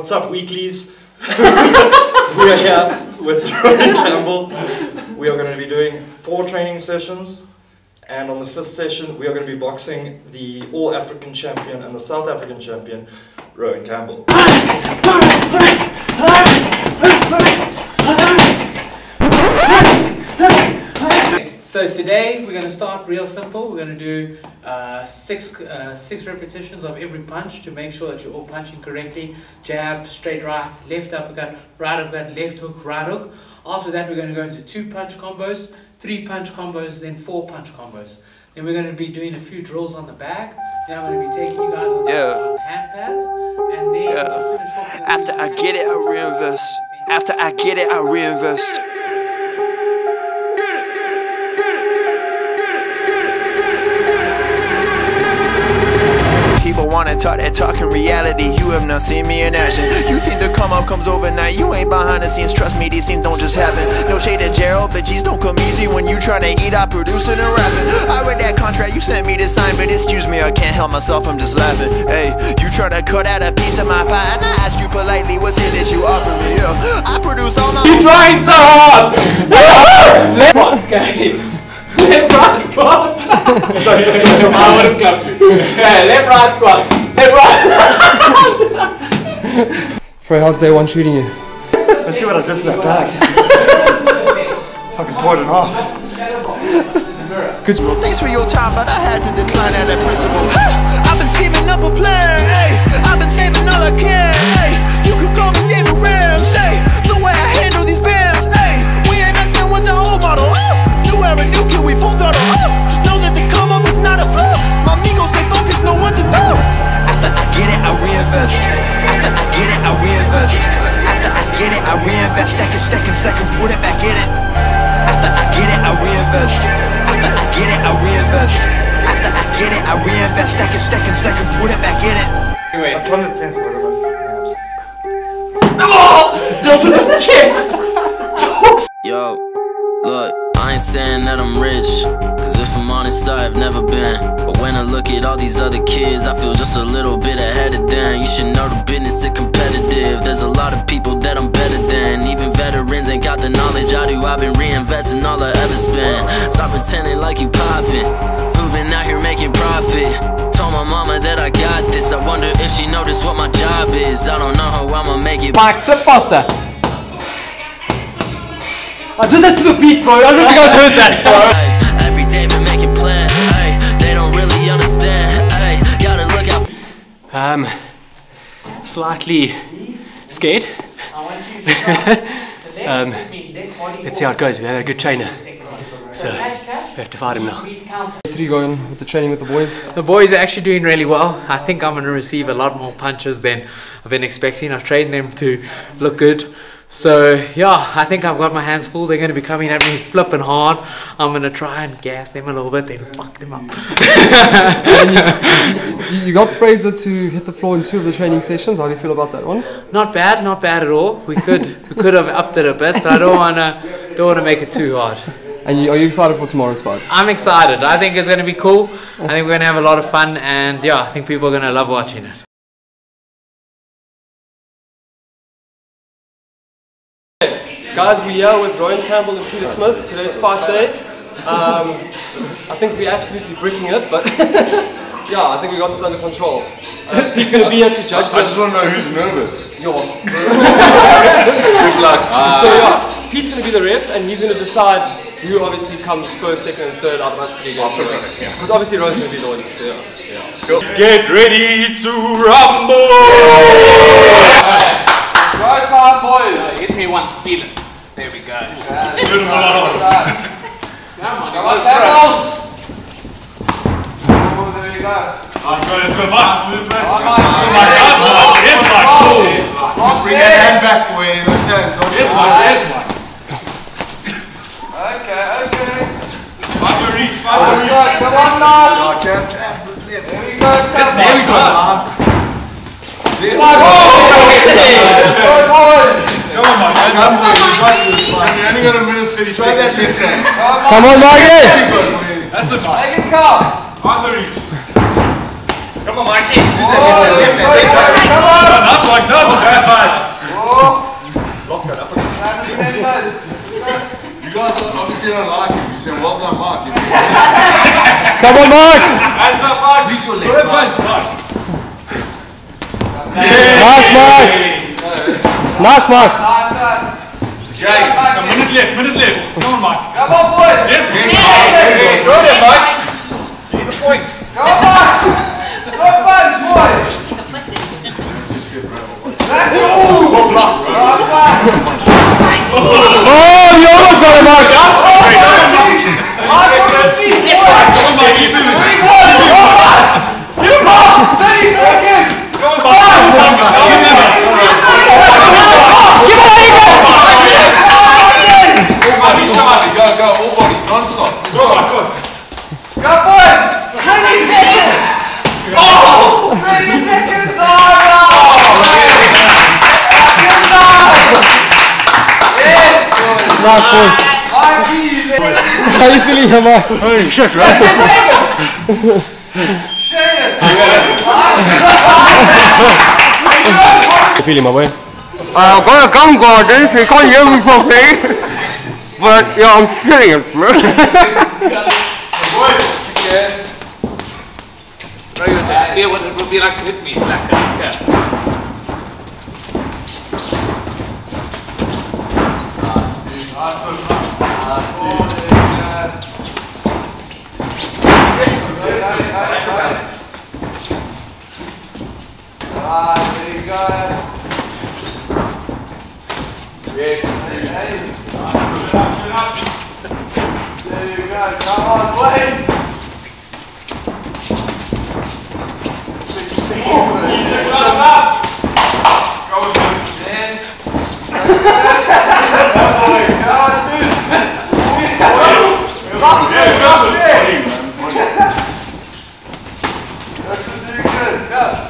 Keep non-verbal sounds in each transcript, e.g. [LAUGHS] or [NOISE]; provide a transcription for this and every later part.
What's up, weeklies? [LAUGHS] we are here with Rory [LAUGHS] Campbell. We are going to be doing four training sessions, and on the fifth session, we are going to be boxing the All African champion and the South African champion, Rowan Campbell. So today we're going to start real simple. We're going to do uh, six uh, six repetitions of every punch to make sure that you're all punching correctly. Jab, straight right, left uppercut, right uppercut, left hook, right hook. After that we're going to go into two punch combos, three punch combos, then four punch combos. Then we're going to be doing a few drills on the back. Then I'm going to be taking you guys on Yeah. hand pads. And then Yeah. to finish off, we're After I get it, I reinvest. After I get it, I reinvest. Wanna talk that talk in reality. You have not seen me in action. You think the come up comes overnight. You ain't behind the scenes. Trust me, these things don't just happen. No shade at Gerald, but G's don't come easy when you tryna eat out producing and rapping. I read that contract you sent me to sign, but excuse me, I can't help myself. I'm just laughing. Hey, you tryna cut out a piece of my pie, and I asked you politely, what's it that you offer me? Yeah, I produce all my. You're trying so hard! [LAUGHS] I would have clapped you. Okay, left right squat. Left right. Fred, how's day one treating you? Let's see what I did to that bag. Fucking tore it in half. Well, thanks for your time, but I had to decline at that principle. I've been scheming put it back in it. After I get it, I reinvest. After I get it, I reinvest. After I get it, I reinvest. Stack it, stack it, stack and put it back in it. I'm trying to tense it, but I don't know. Yo, look, I ain't saying that I'm rich. Cause if I'm honest, I've never been. But when I look at all these other kids, I feel just a little bit ahead of them. You should know the business is competitive. There's a lot of people that I'm better than. Even veterans ain't got the knowledge I do. I've been reinvesting all I ever spent. Stop pretending like you poppin'. Who been out here making profit? Told my mama that I got this. I wonder if she noticed what my job is. I don't know how I'ma make it. Mike, slip faster. I did that to the beat, bro. I don't know if you guys heard that, Ay, Every day been making plans, ay, they don't really understand. Ay, gotta look out. Um, slightly scared. [LAUGHS] um, let's see how it goes. We have a good trainer, so we have to fight him now. Three going with the training with the boys. The boys are actually doing really well. I think I'm going to receive a lot more punches than I've been expecting. I've trained them to look good. So, yeah, I think I've got my hands full. They're going to be coming at me flipping hard. I'm going to try and gas them a little bit, then fuck them up. You, you got Fraser to hit the floor in two of the training sessions. How do you feel about that one? not bad, not bad at all. We could we could have upped it a bit, but I don't want to don't want to make it too hard. And you, are you excited for tomorrow's fight? I'm excited. I think it's going to be cool. I think we're going to have a lot of fun, and yeah, I think people are going to love watching it. Guys, we're here with Rowan Campbell and Peter Smith. Today's fight day. Um, I think we're absolutely bricking it, but [LAUGHS] yeah, I think we got this under control. Uh, [LAUGHS] Pete's going to be here to judge I just want to know who's nervous. Yo. [LAUGHS] Good luck. So yeah, Pete's going to be the ref, and he's going to decide who obviously comes first, second, and third out of us three. Yeah. Because obviously Ryan's going to be the one. So yeah. Let's get ready to rumble. Right time, boys. Hit me once, feel it. There we go. Come on, Come on, Campbell. Oh, there you go. Let's go, let's go, Max. Move back. Come on, Yes, Mike. Yes, Mike. Roll. Yes, Mike. Roll. Bring that hand back for you. Those hands. Yes, Mike. Yes, Mike. Okay, okay. Find the reach. Find the That's reach. right. Come on, Mark. There we go. Yes, Campbell. there we go. Good boys. Come on, Mike. Come on, Mike. You only got a minute 30 seconds. Try that left hand. Come on, Margaret! That's it, Mike. Make it count. Find the reach. Come on, Mikey. Oh, there we go, boys. Come on. That's like, that's a bad still don't like him. You say, well done, Mark. You say, Come on, Mark! Hands up, Mark. This your leg. punch, Mark. Nice, Mark! Nice, Mark! Jay, a minute left, minute left. Come on, Mark. Come on, boys. Yes, Go there, Mark. Need the points. Come on. Good punch, boys. Back. Ooh. What blocks? Last. Oh, you almost got it, Mark! Mark on your feet, boys. Come on, Mark. You do it. Three boys. Go on. Get him up. 30 seconds. Come on, Mark. You do it. Body, shot. Go, go. All body. Non-stop. Let's go. Go, boys. 20 seconds. Oh. 20 seconds. Oh, no. Good night. Yes, boys. Nice, boys. Mikey, you let How you feeling, here, Mark? It. How you feeling, my boy? I've got a gum garden, so you can't hear me properly. But yeah, I'm serious, bro. Yes. Try your test. Be what it be like to hit me. Like that. Yeah. Ah, there you go. There you go. Come on, boys. Yes. Go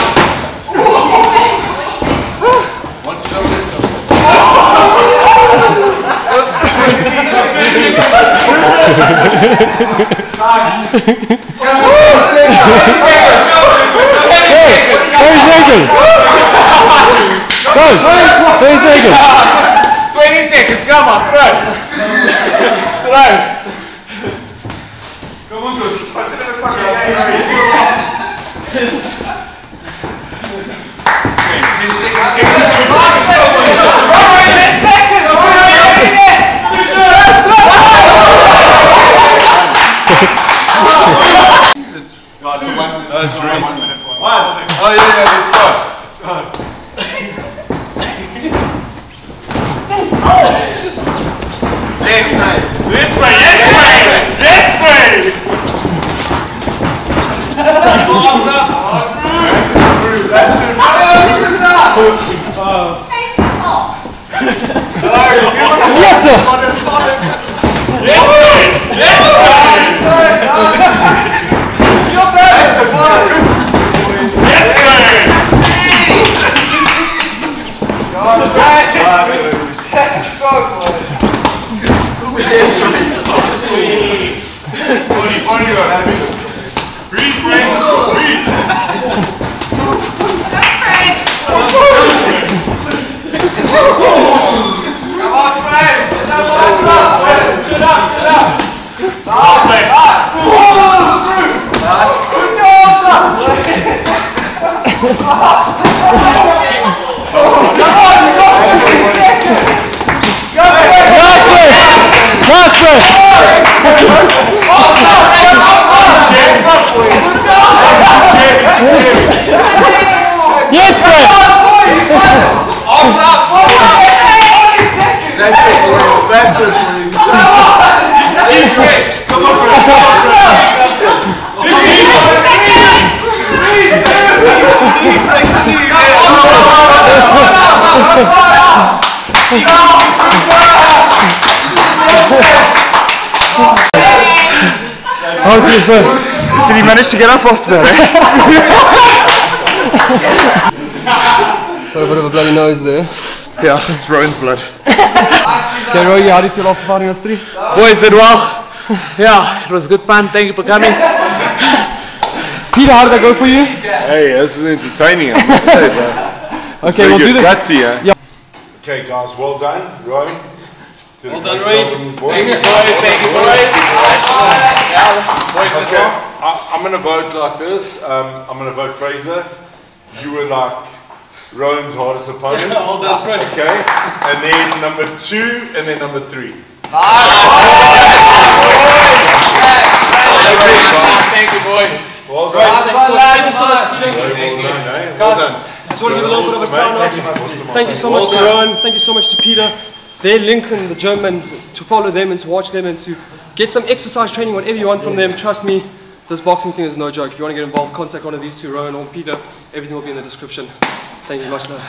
Hey, 20 seconds! Go! 20 seconds! 20 seconds. Come on. Throw. Throw. Come on, Zeus. Punch it in the tongue. Okay, 10 seconds. 10 seconds. Ten seconds. No, it's a one. 예. 빨리 빨리 가. How do you feel? Did he manage to get up after that? [LAUGHS] Got a bit of a bloody nose there. Yeah, it's Rowan's blood. [LAUGHS] Okay, Roy, how do you feel after fighting us three? Boys did well. Yeah, it was good fun. Thank you for coming. [LAUGHS] Peter, how did that go for you? Hey, this is entertaining, I must say, bro. Okay, we'll do the. Gutsy, eh? Okay, guys, well done. Roy. Well done, Roy. Thank you, Thank you, boys. Okay, I, I'm going to vote like this. Um, I'm going to vote Fraser. You were like Rowan's hardest opponent. Hold up front. Okay, and then number two, and then number three. Thank you, boys. Well done. Thank you so much, Peter. Very well done? Well done. I just want to give a little bit of a Awesome, sign mate. out. Awesome, Thank you so well much to done. Rowan. Thank you so much to Peter. Their link in the gym and to follow them and to watch them and to get some exercise training, whatever you want from them. Trust me, this boxing thing is no joke. If you want to get involved, contact one of these two, Rowan or Peter. Everything will be in the description. Thank you much, love.